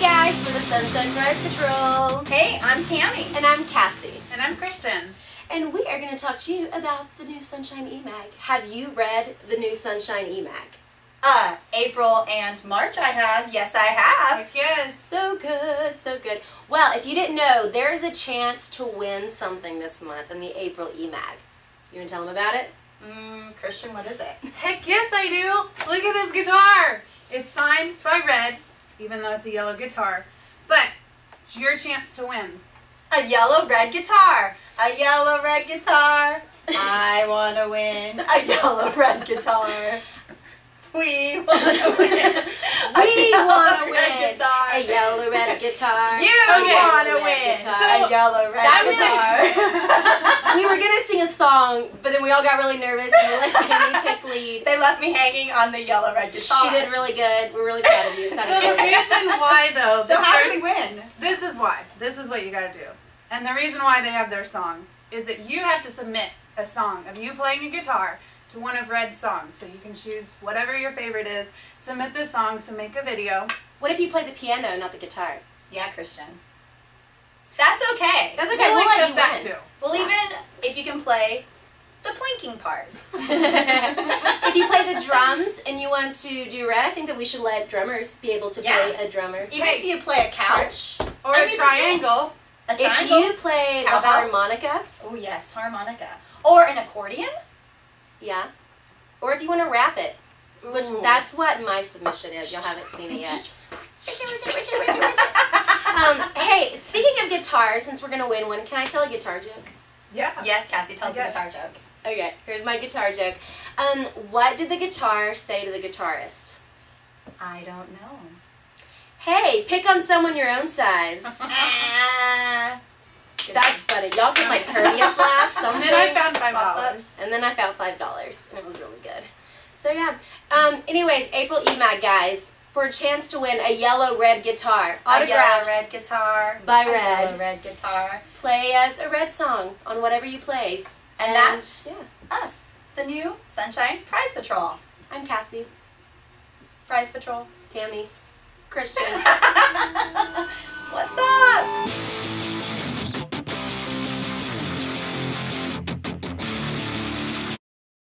guys, we're the Sonshine Prize Patrol. Hey, I'm Tammy. And I'm Cassie. And I'm Kristen. And we are going to talk to you about the new Sonshine eMag. Have you read the new Sonshine eMag? Uh, April and March I have. Yes, I have. Heck yes. So good, so good. Well, if you didn't know, there is a chance to win something this month in the April eMag. You want to tell them about it? Mm, Christian, what is it? Heck yes, I do. Look at this guitar. It's signed by Red, even though it's a yellow guitar. But it's your chance to win. A yellow red guitar. A yellow red guitar. I want to win a yellow red guitar. We want to win. We want to red win guitar. a yellow red guitar. You a yellow want to red win guitar. a yellow red That guitar. we were gonna sing a song, but then we all got really nervous and we let Tammy take lead. they left me hanging on the yellow red guitar. She did really good. We're really proud of you. It So sounded the great. reason why, though, So how first- do we win? This is why. This is what you got to do. And the reason why they have their song is that you have to submit a song of you playing a guitar to one of Red's songs. So you can choose whatever your favorite is. Submit this song, so make a video. What if you play the piano, not the guitar? Yeah, Christian. That's okay. That's okay. We'll We'll, let accept you that win. too. Well, even if you can play the plinking parts. if you play the drums and you want to do red, I think that we should let drummers be able to play a drummer. Even if you play a couch, Or I a triangle. a If you play the Cowbell? harmonica, oh yes, harmonica, or an accordion. Yeah. Or if you want to rap it, which Ooh. that's what my submission is. Y'all haven't seen it yet. um, hey, speaking of guitar, since we're gonna win one, can I tell a guitar joke? Yeah. Yes, Cassie, tell us a guitar joke. Okay, here's my guitar joke. Um, what did the guitar say to the guitarist? I don't know. Hey, pick on someone your own size. Ah. That's funny. Y'all can like courteous laugh, And then I found five dollars. And then I found five dollars, and it was really good. So yeah. Um. Anyways, April EMAG guys, for a chance to win a yellow red guitar, A yellow autographed, red guitar. by a Red. yellow red guitar. play as a red song on whatever you play. And that's yeah. us, the new Sonshine Prize Patrol. I'm Cassie, Prize Patrol. Tammy, Christian. What's up?